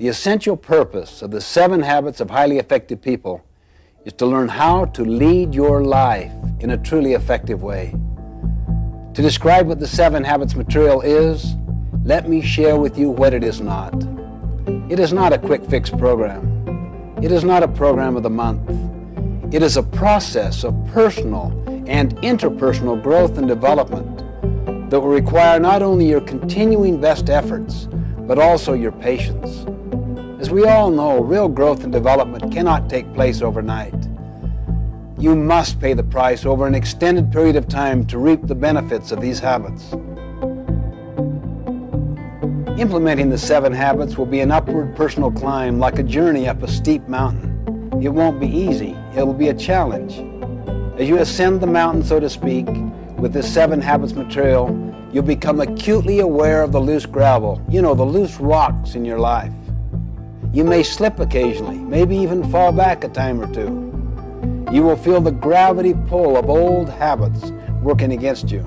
The essential purpose of the seven habits of highly effective people is to learn how to lead your life in a truly effective way. To describe what the seven habits material is, let me share with you what it is not. It is not a quick fix program. It is not a program of the month. It is a process of personal and interpersonal growth and development that will require not only your continuing best efforts, but also your patience. As we all know, real growth and development cannot take place overnight. You must pay the price over an extended period of time to reap the benefits of these habits. Implementing the seven habits will be an upward personal climb like a journey up a steep mountain. It won't be easy, it will be a challenge. As you ascend the mountain, so to speak, with this seven habits material, you'll become acutely aware of the loose gravel, you know, the loose rocks in your life. You may slip occasionally, maybe even fall back a time or two. You will feel the gravity pull of old habits working against you.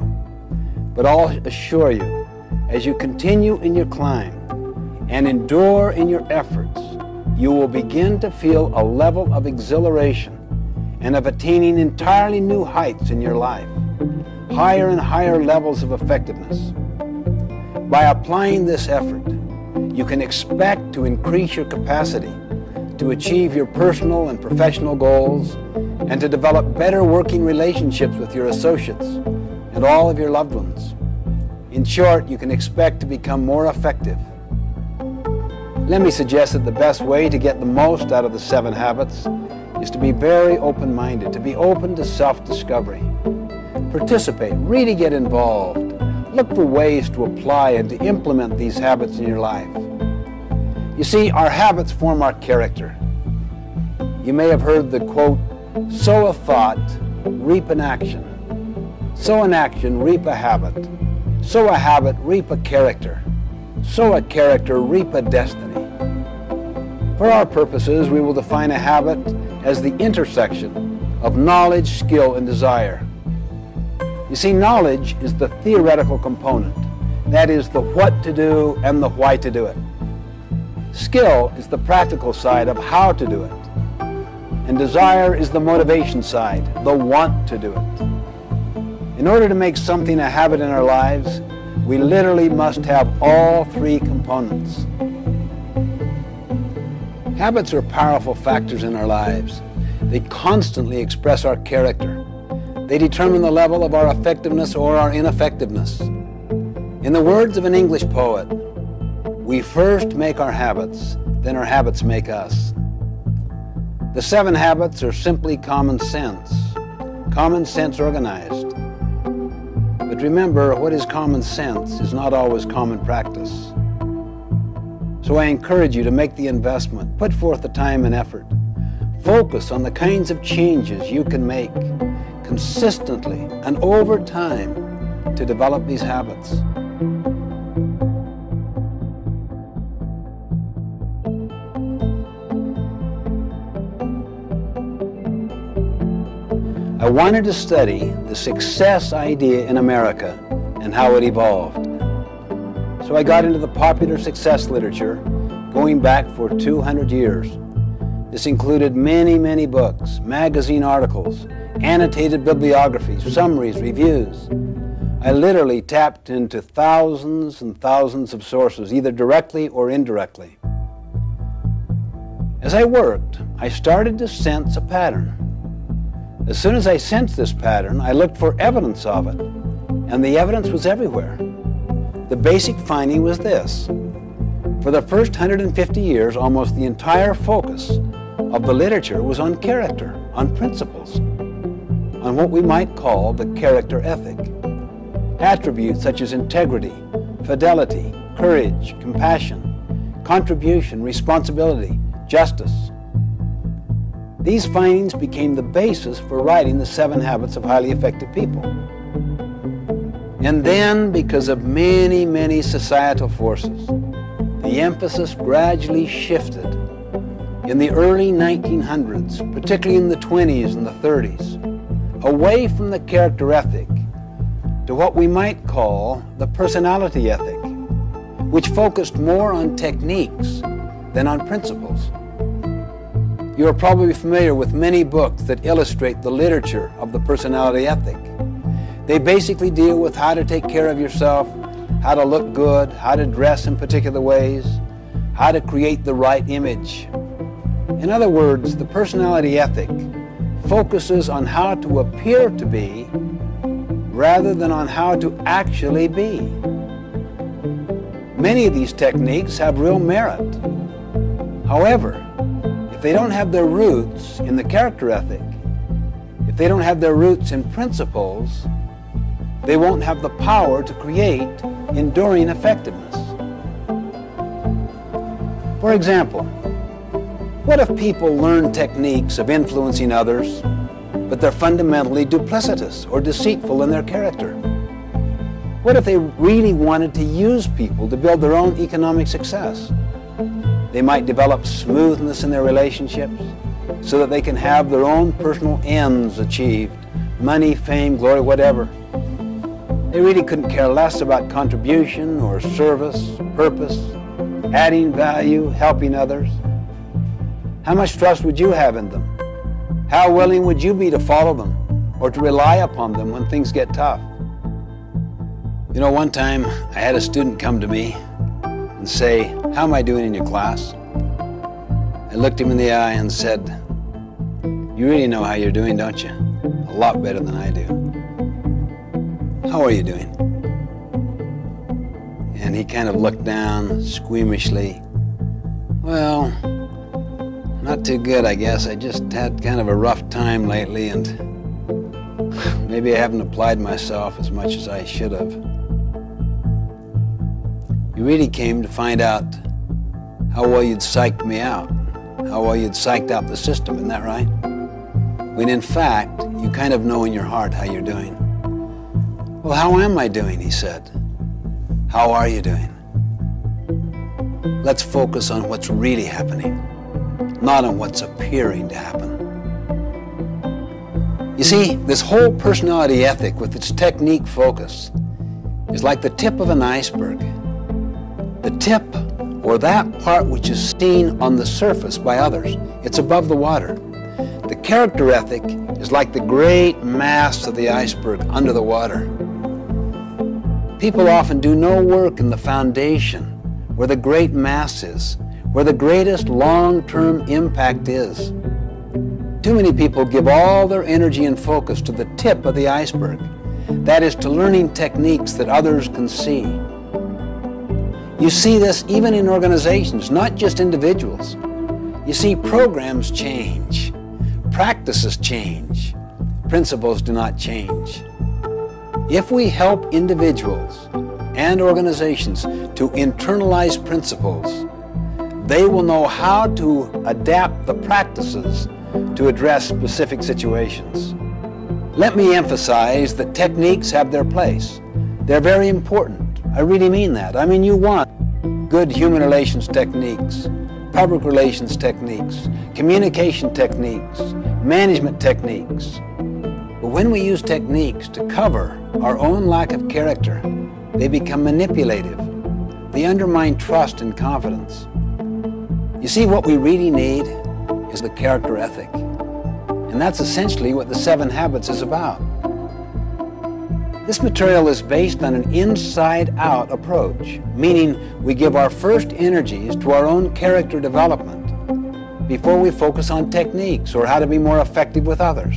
But I'll assure you, as you continue in your climb and endure in your efforts, you will begin to feel a level of exhilaration and of attaining entirely new heights in your life, higher and higher levels of effectiveness. By applying this effort, you can expect to increase your capacity to achieve your personal and professional goals and to develop better working relationships with your associates and all of your loved ones. In short, you can expect to become more effective. Let me suggest that the best way to get the most out of the seven habits is to be very open minded, to be open to self discovery. Participate, really get involved. Look for ways to apply and to implement these habits in your life. You see, our habits form our character. You may have heard the quote, sow a thought, reap an action. Sow an action, reap a habit. Sow a habit, reap a character. Sow a character, reap a destiny. For our purposes, we will define a habit as the intersection of knowledge, skill, and desire. You see, knowledge is the theoretical component. That is the what to do and the why to do it. Skill is the practical side of how to do it. And desire is the motivation side, the want to do it. In order to make something a habit in our lives, we literally must have all three components. Habits are powerful factors in our lives. They constantly express our character. They determine the level of our effectiveness or our ineffectiveness. In the words of an English poet, we first make our habits, then our habits make us. The seven habits are simply common sense, common sense organized. But remember, what is common sense is not always common practice. So I encourage you to make the investment, put forth the time and effort. Focus on the kinds of changes you can make consistently and over time to develop these habits. I wanted to study the success idea in America and how it evolved. So I got into the popular success literature going back for 200 years. This included many, many books, magazine articles, annotated bibliographies, summaries, reviews. I literally tapped into thousands and thousands of sources, either directly or indirectly. As I worked, I started to sense a pattern. As soon as I sensed this pattern, I looked for evidence of it, and the evidence was everywhere. The basic finding was this. For the first 150 years, almost the entire focus of the literature was on character, on principles, on what we might call the character ethic. Attributes such as integrity, fidelity, courage, compassion, contribution, responsibility, justice, these findings became the basis for writing The Seven Habits of Highly Effective People. And then, because of many, many societal forces, the emphasis gradually shifted in the early 1900s, particularly in the 20s and the 30s, away from the character ethic to what we might call the personality ethic, which focused more on techniques than on principles. You are probably familiar with many books that illustrate the literature of the personality ethic. They basically deal with how to take care of yourself, how to look good, how to dress in particular ways, how to create the right image. In other words, the personality ethic focuses on how to appear to be rather than on how to actually be. Many of these techniques have real merit. However, if they don't have their roots in the character ethic, if they don't have their roots in principles, they won't have the power to create enduring effectiveness. For example, what if people learn techniques of influencing others, but they're fundamentally duplicitous or deceitful in their character? What if they really wanted to use people to build their own economic success? They might develop smoothness in their relationships so that they can have their own personal ends achieved money, fame, glory, whatever. They really couldn't care less about contribution or service, purpose, adding value, helping others. How much trust would you have in them? How willing would you be to follow them or to rely upon them when things get tough? You know, one time I had a student come to me and say, How am I doing in your class? I looked him in the eye and said, You really know how you're doing, don't you? A lot better than I do. How are you doing? And he kind of looked down squeamishly. Well, not too good, I guess. I just had kind of a rough time lately, and maybe I haven't applied myself as much as I should have. You really came to find out how well you'd psyched me out, how well you'd psyched out the system, isn't that right? When in fact, you kind of know in your heart how you're doing. Well, how am I doing? He said. How are you doing? Let's focus on what's really happening not on what's appearing to happen. You see, this whole personality ethic with its technique focus is like the tip of an iceberg. The tip, or that part which is seen on the surface by others, it's above the water. The character ethic is like the great mass of the iceberg under the water. People often do no work in the foundation where the great mass is, where the greatest long-term impact is. Too many people give all their energy and focus to the tip of the iceberg. That is to learning techniques that others can see. You see this even in organizations, not just individuals. You see programs change, practices change, principles do not change. If we help individuals and organizations to internalize principles, they will know how to adapt the practices to address specific situations. Let me emphasize that techniques have their place. They're very important. I really mean that. I mean, you want good human relations techniques, public relations techniques, communication techniques, management techniques. But when we use techniques to cover our own lack of character, they become manipulative. They undermine trust and confidence. You see, what we really need is the character ethic. And that's essentially what the Seven Habits is about. This material is based on an inside-out approach, meaning we give our first energies to our own character development before we focus on techniques or how to be more effective with others.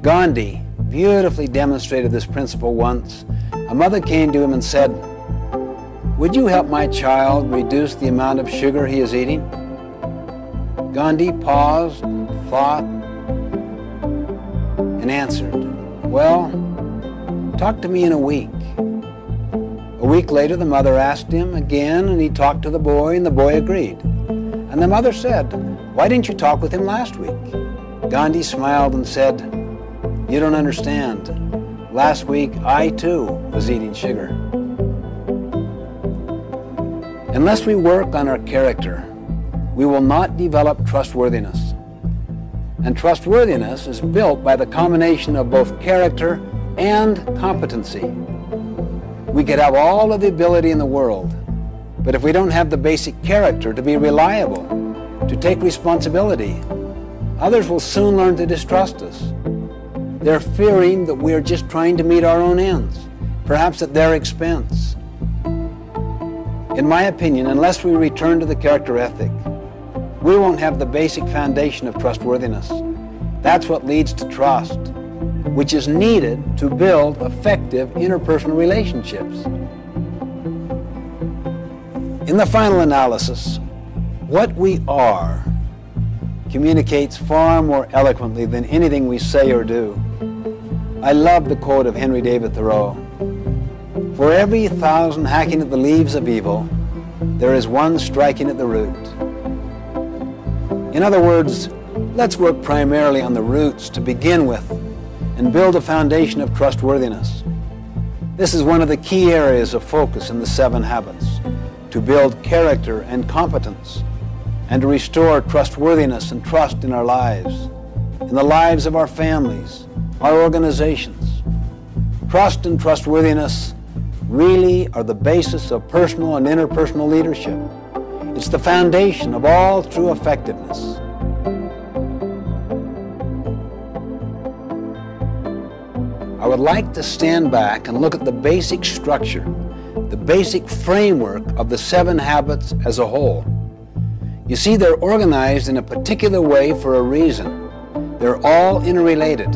Gandhi beautifully demonstrated this principle once. A mother came to him and said, would you help my child reduce the amount of sugar he is eating? Gandhi paused, thought, and answered, Well, talk to me in a week. A week later, the mother asked him again, and he talked to the boy, and the boy agreed. And the mother said, Why didn't you talk with him last week? Gandhi smiled and said, You don't understand. Last week, I too was eating sugar. Unless we work on our character, we will not develop trustworthiness. And trustworthiness is built by the combination of both character and competency. We could have all of the ability in the world, But if we don't have the basic character to be reliable, to take responsibility, others will soon learn to distrust us. They're fearing that we are just trying to meet our own ends, perhaps at their expense. In my opinion, unless we return to the character ethic, we won't have the basic foundation of trustworthiness. That's what leads to trust, which is needed to build effective interpersonal relationships. In the final analysis, what we are communicates far more eloquently than anything we say or do. I love the quote of Henry David Thoreau. For every thousand hacking at the leaves of evil, there is one striking at the root. In other words, let's work primarily on the roots to begin with and build a foundation of trustworthiness. This is one of the key areas of focus in the seven habits to build character and competence and to restore trustworthiness and trust in our lives, in the lives of our families, our organizations. Trust and trustworthiness really are the basis of personal and interpersonal leadership. It's the foundation of all true effectiveness. I would like to stand back and look at the basic structure, the basic framework of the seven habits as a whole. You see, they're organized in a particular way for a reason. They're all interrelated.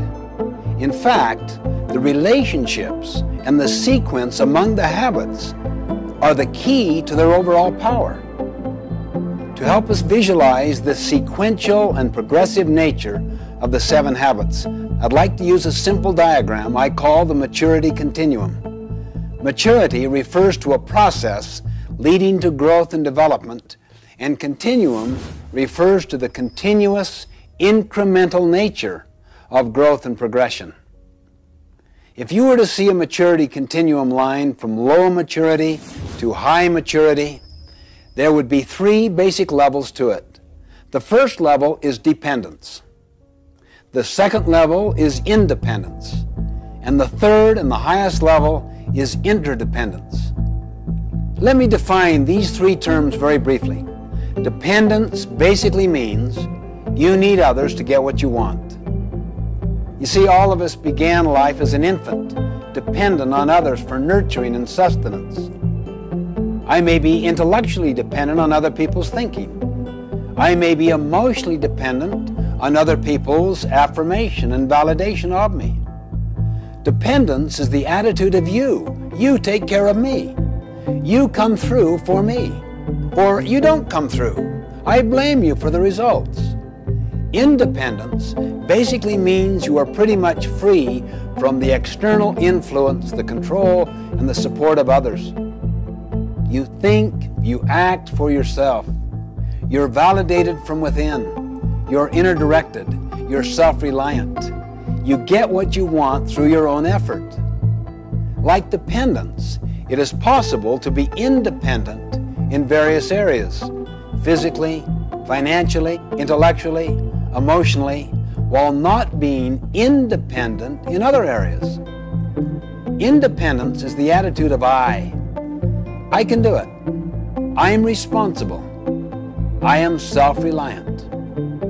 In fact, the relationships and the sequence among the habits are the key to their overall power. To help us visualize the sequential and progressive nature of the seven habits, I'd like to use a simple diagram I call the maturity continuum. Maturity refers to a process leading to growth and development, and continuum refers to the continuous, incremental nature of growth and progression. If you were to see a maturity continuum line from low maturity to high maturity, there would be three basic levels to it. The first level is dependence. The second level is independence. And the third and the highest level is interdependence. Let me define these three terms very briefly. Dependence basically means you need others to get what you want. You see, all of us began life as an infant, dependent on others for nurturing and sustenance. I may be intellectually dependent on other people's thinking. I may be emotionally dependent on other people's affirmation and validation of me. Dependence is the attitude of you. You take care of me. You come through for me. Or you don't come through. I blame you for the results. Independence basically means you are pretty much free from the external influence, the control, and the support of others. You think, you act for yourself. You're validated from within. You're inner directed. You're self reliant. You get what you want through your own effort. Like dependence, it is possible to be independent in various areas physically, financially, intellectually, emotionally while not being independent in other areas. Independence is the attitude of I. I can do it. I am responsible. I am self reliant.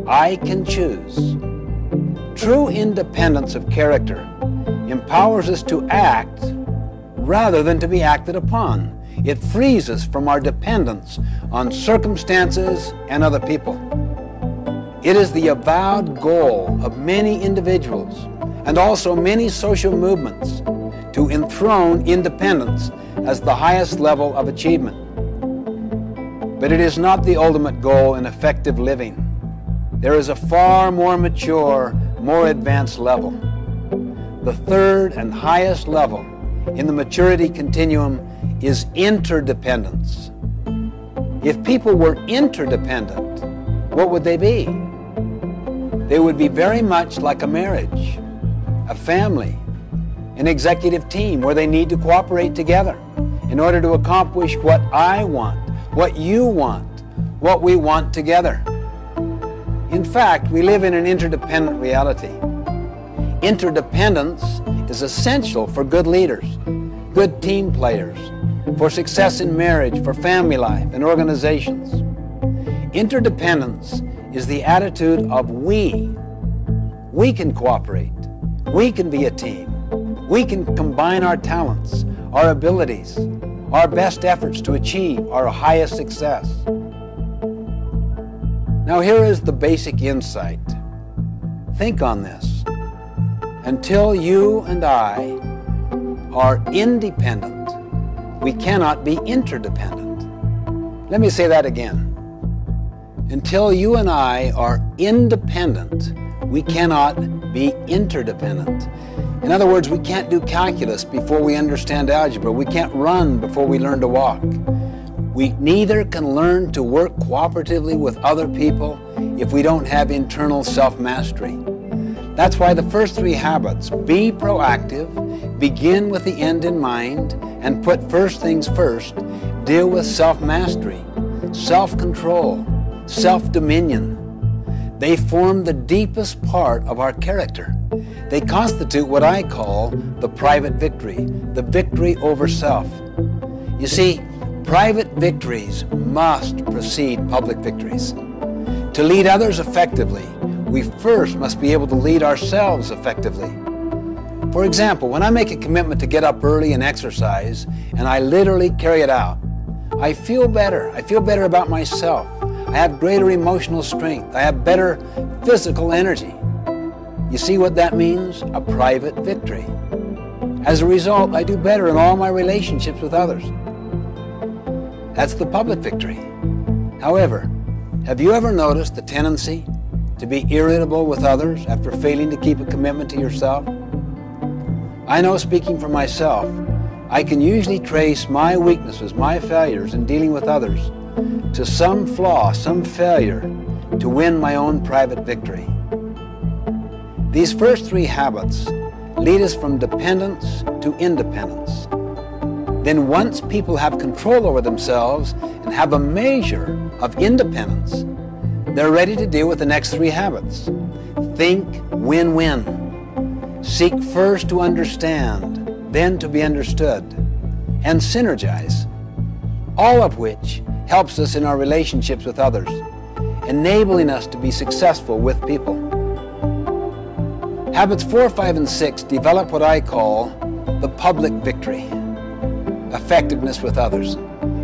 I can choose. True independence of character empowers us to act rather than to be acted upon. It frees us from our dependence on circumstances and other people. It is the avowed goal of many individuals and also many social movements to enthrone independence as the highest level of achievement. But it is not the ultimate goal in effective living. There is a far more mature, more advanced level. The third and highest level in the maturity continuum is interdependence. If people were interdependent, what would they be? They would be very much like a marriage, a family, an executive team where they need to cooperate together in order to accomplish what I want, what you want, what we want together. In fact, we live in an interdependent reality. Interdependence is essential for good leaders, good team players, for success in marriage, for family life, and organizations. Interdependence is the attitude of we. We can cooperate. We can be a team. We can combine our talents, our abilities, our best efforts to achieve our highest success. Now, here is the basic insight. Think on this. Until you and I are independent, we cannot be interdependent. Let me say that again. Until you and I are independent, we cannot be interdependent. In other words, we can't do calculus before we understand algebra. We can't run before we learn to walk. We neither can learn to work cooperatively with other people if we don't have internal self-mastery. That's why the first three habits, be proactive, begin with the end in mind, and put first things first, deal with self-mastery, self-control, self-dominion. They form the deepest part of our character. They constitute what I call the private victory, the victory over self. You see, private victories must precede public victories. To lead others effectively, we first must be able to lead ourselves effectively. For example, when I make a commitment to get up early and exercise, and I literally carry it out, I feel better. I feel better about myself. I have greater emotional strength. I have better physical energy. You see what that means? A private victory. As a result, I do better in all my relationships with others. That's the public victory. However, have you ever noticed the tendency to be irritable with others after failing to keep a commitment to yourself? I know speaking for myself, I can usually trace my weaknesses, my failures in dealing with others to some flaw, some failure to win my own private victory. These first three habits lead us from dependence to independence. Then once people have control over themselves and have a measure of independence, they're ready to deal with the next three habits. Think win-win. Seek first to understand, then to be understood, and synergize, all of which helps us in our relationships with others, enabling us to be successful with people. Habits 4, 5, and 6 develop what I call the public victory, effectiveness with others.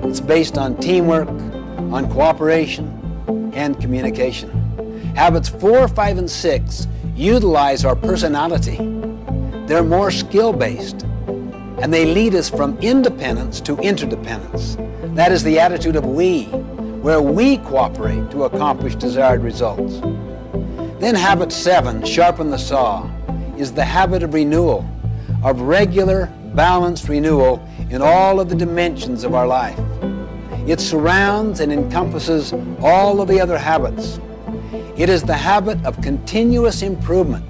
It's based on teamwork, on cooperation, and communication. Habits 4, 5, and 6 utilize our personality. They're more skill-based, and they lead us from independence to interdependence. That is the attitude of we, where we cooperate to accomplish desired results. Then habit seven, sharpen the saw, is the habit of renewal, of regular, balanced renewal in all of the dimensions of our life. It surrounds and encompasses all of the other habits. It is the habit of continuous improvement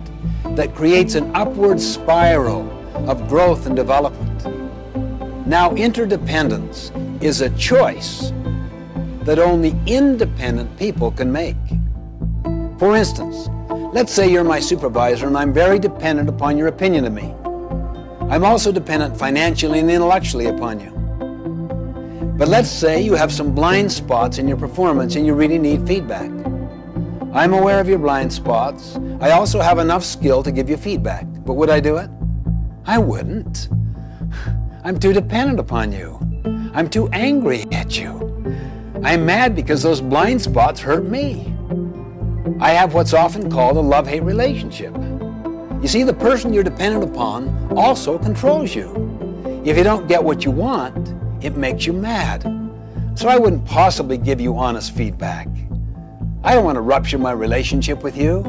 that creates an upward spiral of growth and development. Now, interdependence is a choice that only independent people can make. For instance, let's say you're my supervisor and I'm very dependent upon your opinion of me. I'm also dependent financially and intellectually upon you. But let's say you have some blind spots in your performance and you really need feedback. I'm aware of your blind spots. I also have enough skill to give you feedback. But would I do it? I wouldn't. I'm too dependent upon you. I'm too angry at you. I'm mad because those blind spots hurt me. I have what's often called a love-hate relationship. You see, the person you're dependent upon also controls you. If you don't get what you want, it makes you mad. So I wouldn't possibly give you honest feedback. I don't want to rupture my relationship with you.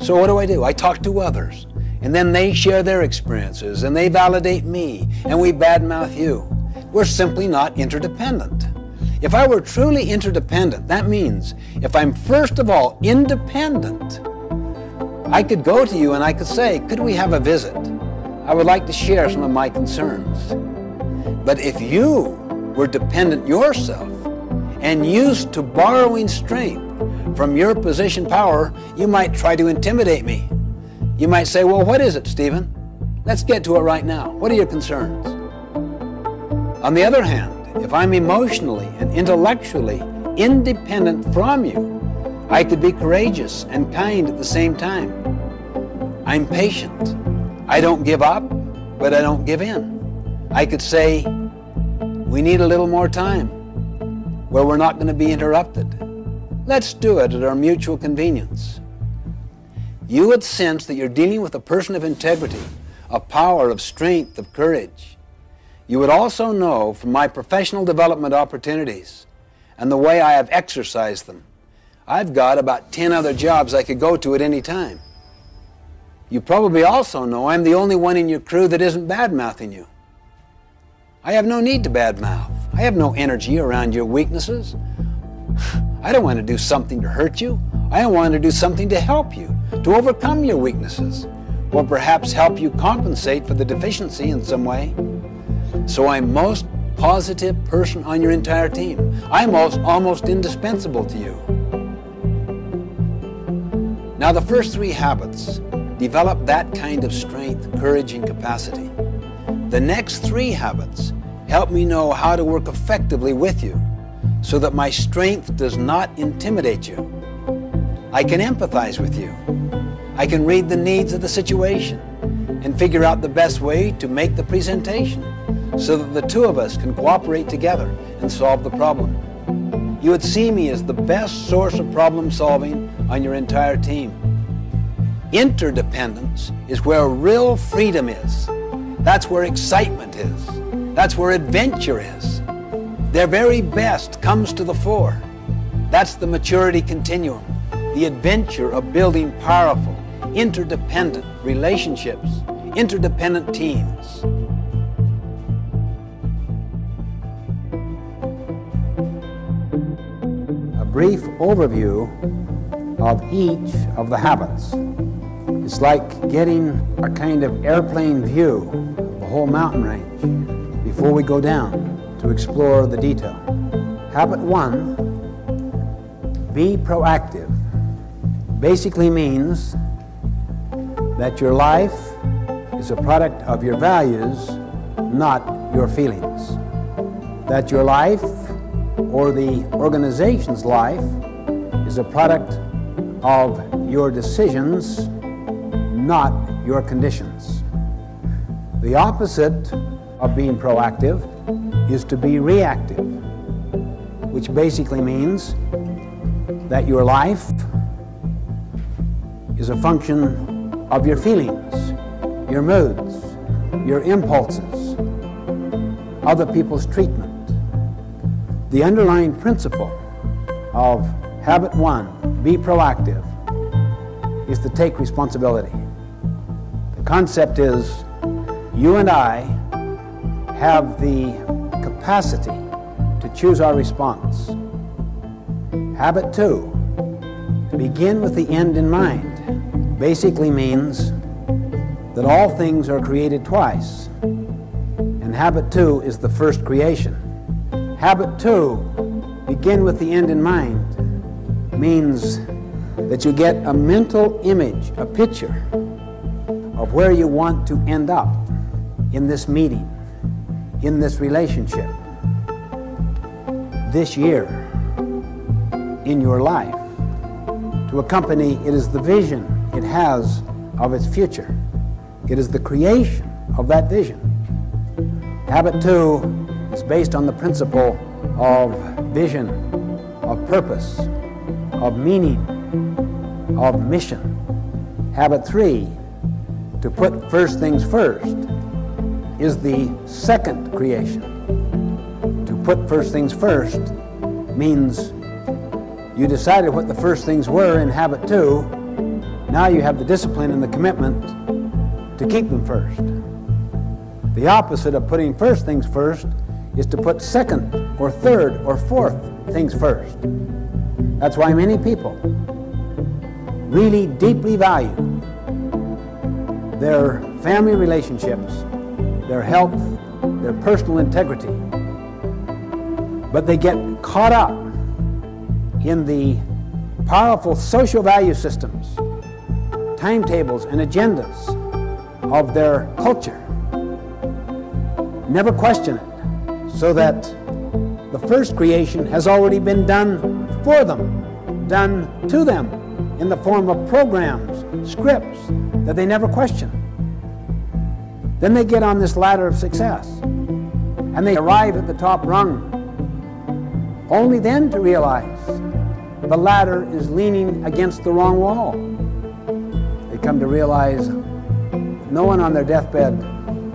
So what do I do? I talk to others. And then they share their experiences and they validate me and we badmouth you. We're simply not interdependent. If I were truly interdependent, that means if I'm first of all independent, I could go to you and I could say, could we have a visit? I would like to share some of my concerns. But if you were dependent yourself and used to borrowing strength from your position power, you might try to intimidate me. You might say, well, what is it, Stephen? Let's get to it right now. What are your concerns? On the other hand, if I'm emotionally and intellectually independent from you, I could be courageous and kind at the same time. I'm patient. I don't give up, but I don't give in. I could say, we need a little more time where we're not going to be interrupted. Let's do it at our mutual convenience. You would sense that you're dealing with a person of integrity, of power, of strength, of courage. You would also know from my professional development opportunities and the way I have exercised them, I've got about 10 other jobs I could go to at any time. You probably also know I'm the only one in your crew that isn't bad mouthing you. I have no need to badmouth. I have no energy around your weaknesses. I don't want to do something to hurt you. I want to do something to help you, to overcome your weaknesses, or perhaps help you compensate for the deficiency in some way. So I'm most positive person on your entire team. I'm most, almost indispensable to you. Now, the first three habits develop that kind of strength, courage, and capacity. The next three habits help me know how to work effectively with you so that my strength does not intimidate you. I can empathize with you. I can read the needs of the situation and figure out the best way to make the presentation so that the two of us can cooperate together and solve the problem. You would see me as the best source of problem solving on your entire team. Interdependence is where real freedom is. That's where excitement is. That's where adventure is. Their very best comes to the fore. That's the maturity continuum, the adventure of building powerful, interdependent relationships, interdependent teams. Brief overview of each of the habits. It's like getting a kind of airplane view of the whole mountain range before we go down to explore the detail. Habit one, be proactive, basically means that your life is a product of your values, not your feelings. That your life or the organization's life is a product of your decisions not your conditions. The opposite of being proactive is to be reactive, which basically means that your life is a function of your feelings, your moods, your impulses, other people's treatment. The underlying principle of habit one, be proactive, is to take responsibility. The concept is you and I have the capacity to choose our response. Habit two, begin with the end in mind, basically means that all things are created twice. And habit two is the first creation. Habit two, begin with the end in mind, means that you get a mental image, a picture of where you want to end up in this meeting, in this relationship, this year, in your life. To a company, it is the vision it has of its future. It is the creation of that vision. Habit two is based on the principle of vision, of purpose, of meaning, of mission. Habit three to put first things first is the second creation. To put first things first means you decided what the first things were in habit two. Now you have the discipline and the commitment to keep them first. The opposite of putting first things first is to put second or third or fourth things first. That's why many people really deeply value their family relationships, their health, their personal integrity. But they get caught up in the powerful social value systems, timetables, and agendas of their culture. Never question it. So that the first creation has already been done for them, done to them in the form of programs, scripts that they never question. Then they get on this ladder of success and they arrive at the top rung, only then to realize the ladder is leaning against the wrong wall. They come to realize no one on their deathbed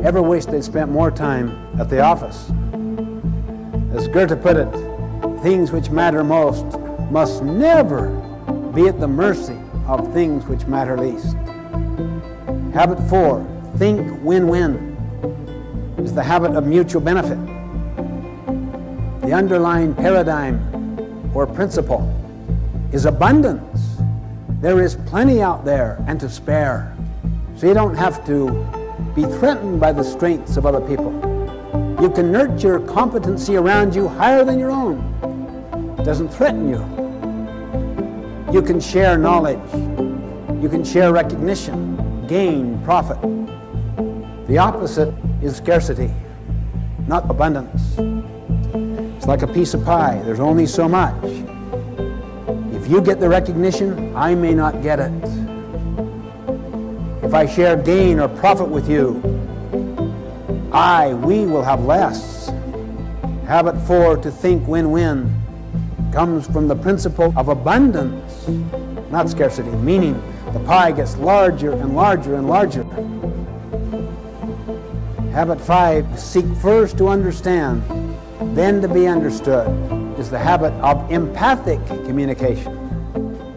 ever wished they'd spent more time at the office. As Goethe put it, things which matter most must never be at the mercy of things which matter least. Habit four, think win-win, is the habit of mutual benefit. The underlying paradigm or principle is abundance. There is plenty out there and to spare. So you don't have to be threatened by the strengths of other people. You can nurture competency around you higher than your own. It doesn't threaten you. You can share knowledge. You can share recognition, gain, profit. The opposite is scarcity, not abundance. It's like a piece of pie. There's only so much. If you get the recognition, I may not get it. If I share gain or profit with you, I, we will have less. Habit four, to think win-win, comes from the principle of abundance, not scarcity, meaning the pie gets larger and larger and larger. Habit five, seek first to understand, then to be understood, is the habit of empathic communication,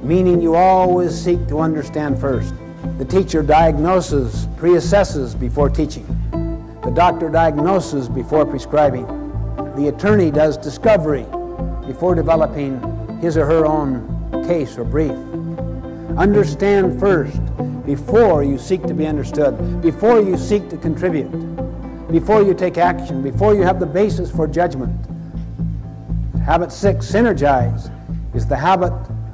meaning you always seek to understand first. The teacher diagnoses, pre-assesses before teaching. The doctor diagnoses before prescribing. The attorney does discovery before developing his or her own case or brief. Understand first before you seek to be understood, before you seek to contribute, before you take action, before you have the basis for judgment. Habit six, synergize, is the habit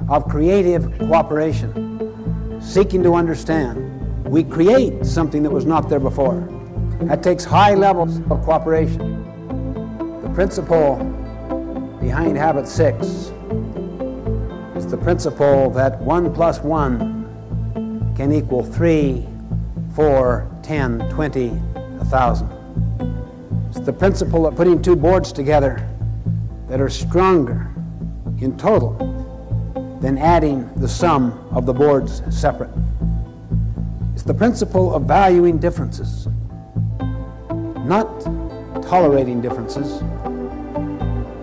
of creative cooperation seeking to understand. We create something that was not there before. That takes high levels of cooperation. The principle behind habit six is the principle that one plus one can equal three, four, ten, twenty, a thousand. It's the principle of putting two boards together that are stronger in total than adding the sum of the boards separate. It's the principle of valuing differences, tolerating differences,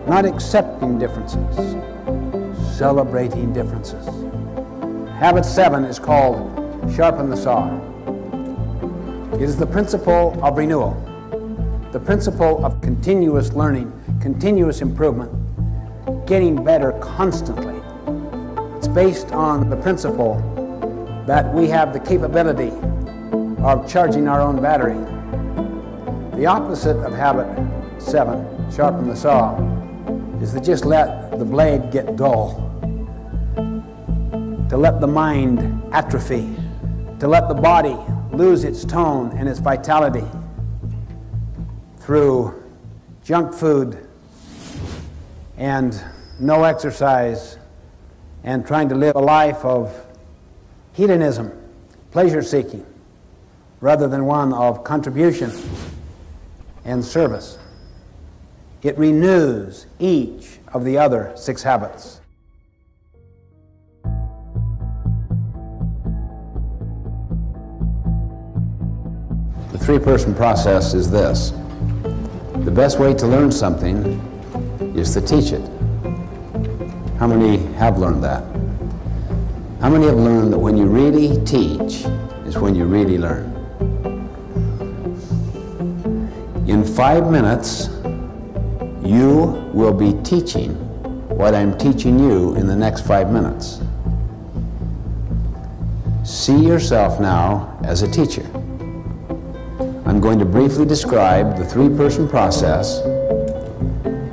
not accepting differences, celebrating differences. Habit seven is called sharpen the saw. It is the principle of renewal, the principle of continuous learning, continuous improvement, getting better constantly It's based on the principle that we have the capability of charging our own battery. The opposite of habit seven, sharpen the saw, is to just let the blade get dull, to let the mind atrophy, to let the body lose its tone and its vitality through junk food and no exercise and trying to live a life of hedonism, pleasure seeking, rather than one of contribution and service. It renews each of the other six habits. The three person process is this the best way to learn something is to teach it. How many have learned that? How many have learned that when you really teach is when you really learn? In five minutes, you will be teaching what I'm teaching you in the next five minutes. See yourself now as a teacher. I'm going to briefly describe the three-person process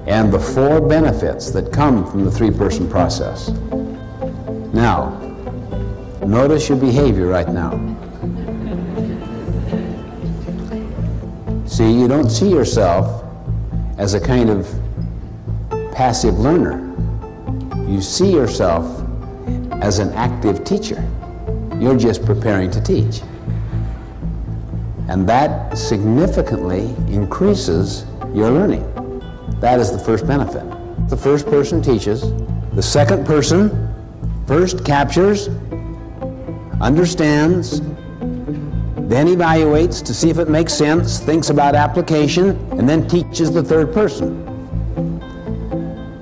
and the four benefits that come from the three-person process. Now, notice your behavior right now. See, you don't see yourself as a kind of passive learner. You see yourself as an active teacher. You're just preparing to teach. And that significantly increases your learning. That is the first benefit. The first person teaches, the second person first captures, understands, then evaluates to see if it makes sense, thinks about application, and then teaches the third person.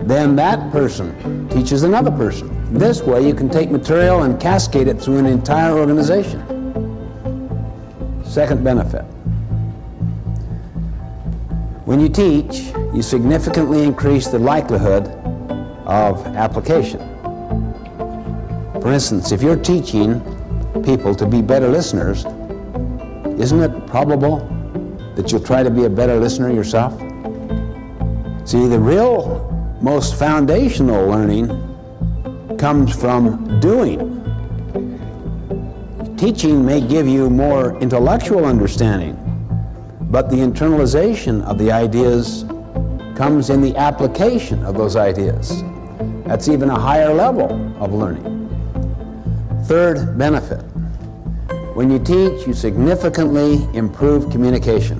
Then that person teaches another person. This way you can take material and cascade it through an entire organization. Second benefit. When you teach, you significantly increase the likelihood of application. For instance, if you're teaching people to be better listeners, isn't it probable that you'll try to be a better listener yourself? See, the real most foundational learning comes from doing. Teaching may give you more intellectual understanding, but the internalization of the ideas comes in the application of those ideas. That's even a higher level of learning. Third benefit when you teach, you significantly improve communication.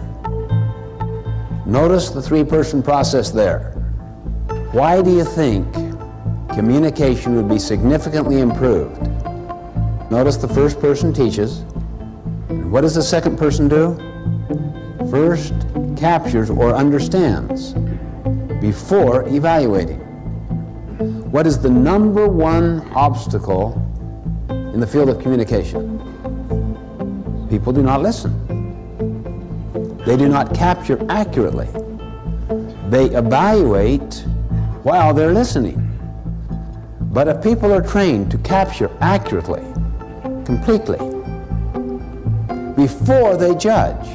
Notice the three person process there. Why do you think communication would be significantly improved? Notice the first person teaches. What does the second person do? First captures or understands before evaluating. What is the number one obstacle in the field of communication? People do not listen. They do not capture accurately. They evaluate while they're listening. But if people are trained to capture accurately, completely, before they judge,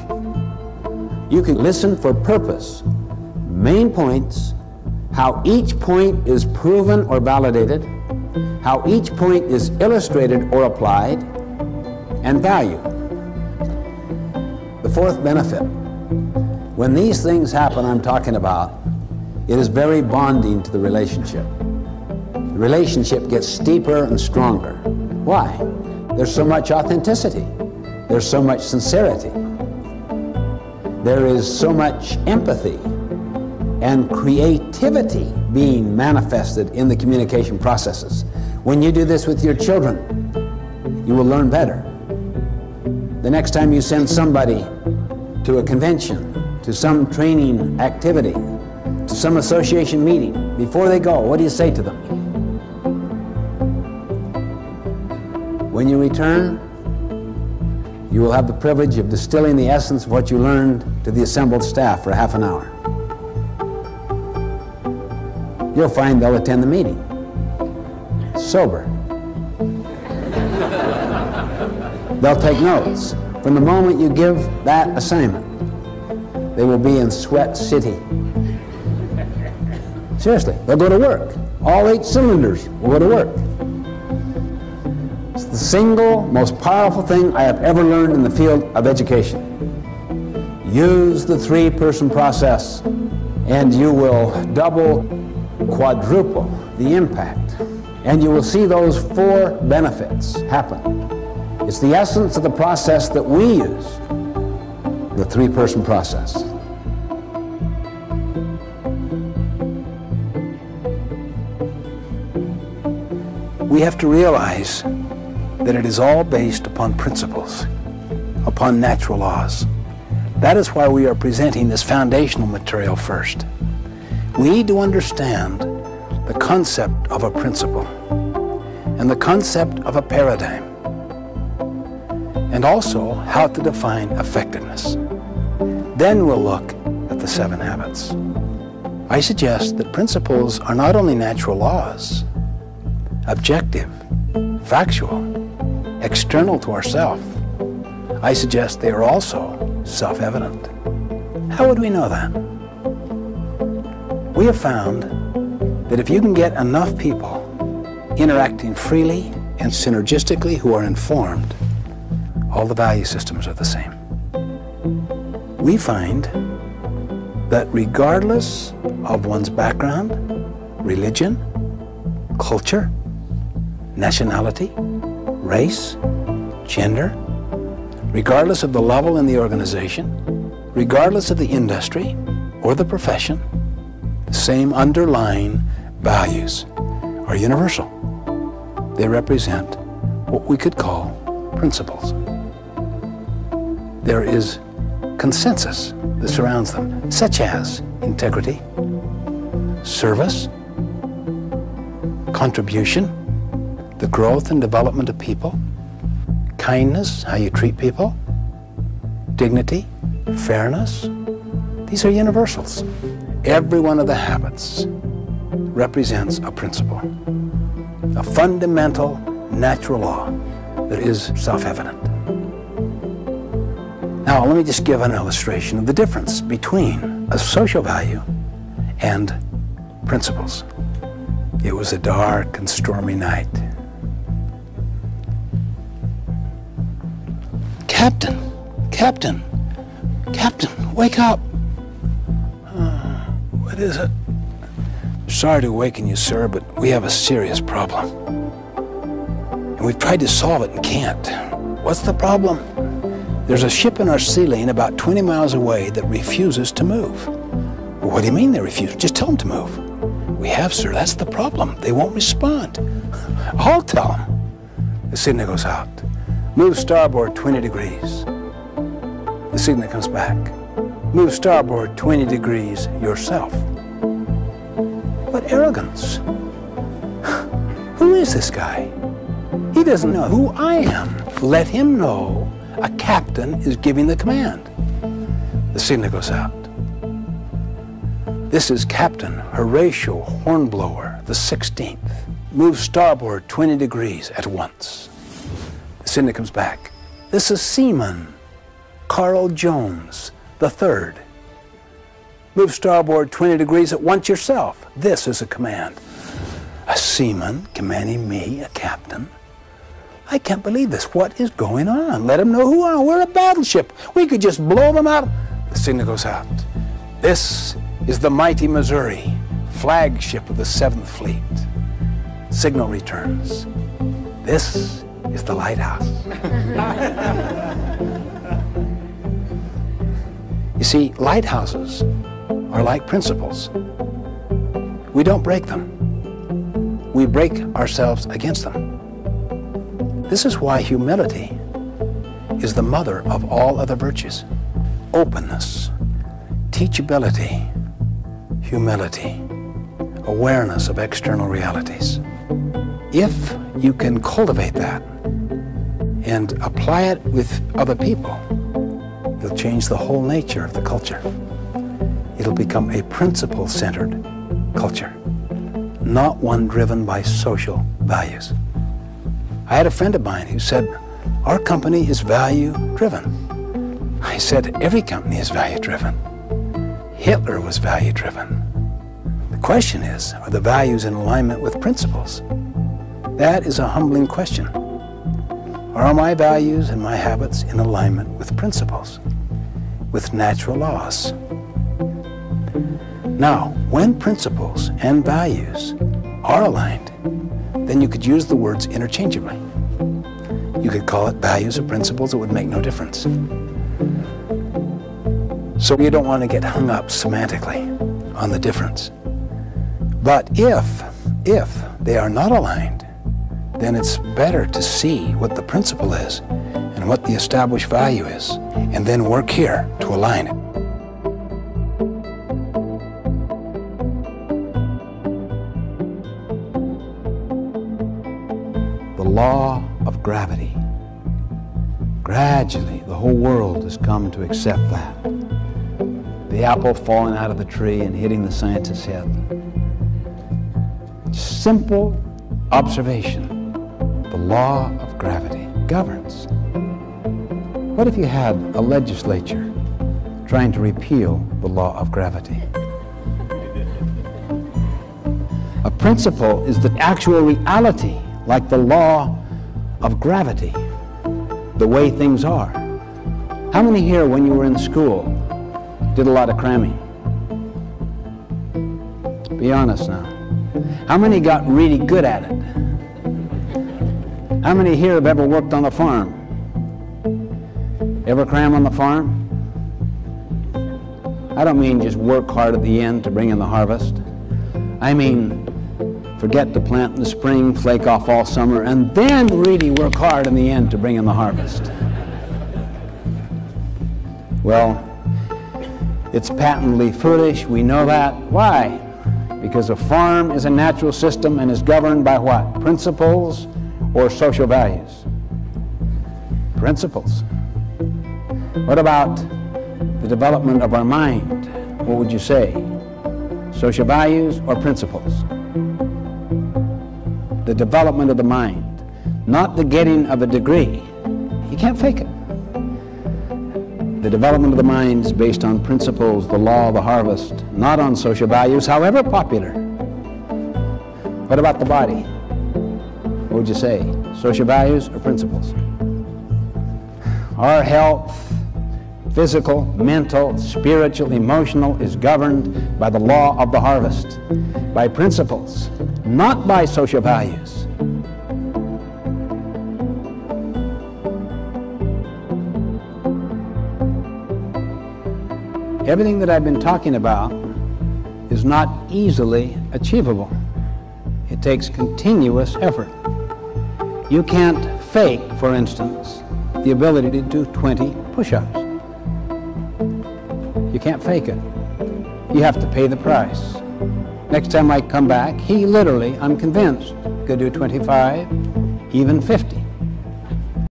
you can listen for purpose, main points, how each point is proven or validated, how each point is illustrated or applied, and value. Fourth benefit when these things happen I'm talking about, it is very bonding to the relationship. The relationship gets steeper and stronger. Why? There's so much authenticity. There's so much sincerity. There is so much empathy and creativity being manifested in the communication processes. When you do this with your children, you will learn better. The next time you send somebody to a convention, to some training activity, to some association meeting, before they go, what do you say to them? When you return, you will have the privilege of distilling the essence of what you learned to the assembled staff for half an hour. You'll find they'll attend the meeting. Sober. they'll take notes. From the moment you give that assignment, they will be in Sweat City. Seriously, they'll go to work. All eight cylinders will go to work. It's the single most powerful thing I have ever learned in the field of education. Use the three person process, and you will double, quadruple the impact. And you will see those four benefits happen. It's the essence of the process that we use, the three person process. We have to realize that it is all based upon principles, upon natural laws. That is why we are presenting this foundational material first. We need to understand the concept of a principle and the concept of a paradigm and also how to define effectiveness. Then we'll look at the seven habits. I suggest that principles are not only natural laws, objective, factual, external to ourself. I suggest they are also self-evident. How would we know that? We have found that if you can get enough people interacting freely and synergistically who are informed, all the value systems are the same. We find that regardless of one's background, religion, culture, nationality, race, gender, regardless of the level in the organization, regardless of the industry or the profession, the same underlying values are universal. They represent what we could call principles. There is consensus that surrounds them, such as integrity, service, contribution, the growth and development of people, kindness, how you treat people, dignity, fairness. These are universals. Every one of the habits represents a principle, a fundamental natural law that is self-evident. Now, let me just give an illustration of the difference between a social value and principles. It was a dark and stormy night. Captain, Captain, Captain, wake up. Uh, what is it? Sorry to awaken you, sir, but we have a serious problem. And we've tried to solve it and can't. What's the problem? There's a ship in our sea lane about 20 miles away that refuses to move. Well, what do you mean they refuse? Just tell them to move. We have, sir. That's the problem. They won't respond. I'll tell them. The signal goes out. Move starboard 20 degrees. The signal comes back. Move starboard 20 degrees yourself. What arrogance. Who is this guy? He doesn't know who I am. Let him know a captain is giving the command. The signal goes out. This is Captain Horatio Hornblower, the 16th. Move starboard 20 degrees at once. The signal comes back. This is Seaman Carl Jones, the third. Move starboard 20 degrees at once yourself. This is a command. A seaman commanding me, a captain. I can't believe this. What is going on? Let them know who are. We're a battleship. We could just blow them out. The signal goes out. This is the mighty Missouri, flagship of the Seventh Fleet. Signal returns. This is the lighthouse. you see, lighthouses are like principles. We don't break them. We break ourselves against them. This is why humility is the mother of all other virtues. Openness, teachability, humility, awareness of external realities. If you can cultivate that and apply it with other people, you'll change the whole nature of the culture. It'll become a principle-centered culture, not one driven by social values. I had a friend of mine who said, our company is value-driven. I said, every company is value-driven. Hitler was value-driven. The question is, are the values in alignment with principles? That is a humbling question. Are my values and my habits in alignment with principles, with natural laws? Now, when principles and values are aligned, then you could use the words interchangeably. You could call it values or principles, it would make no difference. So you don't want to get hung up semantically on the difference. But if, if they are not aligned, then it's better to see what the principle is and what the established value is, and then work here to align it. Law of gravity. Gradually, the whole world has come to accept that. The apple falling out of the tree and hitting the scientist's head. Simple observation. The law of gravity governs. What if you had a legislature trying to repeal the law of gravity? A principle is the actual reality, like the law of gravity, the way things are. How many here, when you were in school, did a lot of cramming? Be honest now. How many got really good at it? How many here have ever worked on a farm? Ever cram on the farm? I don't mean just work hard at the end to bring in the harvest. I mean forget to plant in the spring, flake off all summer, and then really work hard in the end to bring in the harvest. Well, it's patently foolish. We know that. Why? Because a farm is a natural system and is governed by what? Principles or social values? Principles. What about the development of our mind? What would you say? Social values or principles? The development of the mind, not the getting of a degree. You can't fake it. The development of the mind is based on principles, the law the harvest, not on social values, however popular. What about the body? What would you say? Social values or principles? Our health, physical, mental, spiritual, emotional, is governed by the law of the harvest, by principles, not by social values. Everything that I've been talking about is not easily achievable. It takes continuous effort. You can't fake, for instance, the ability to do 20 push-ups. You can't fake it. You have to pay the price. Next time I come back, he literally, I'm convinced, could do 25, even 50.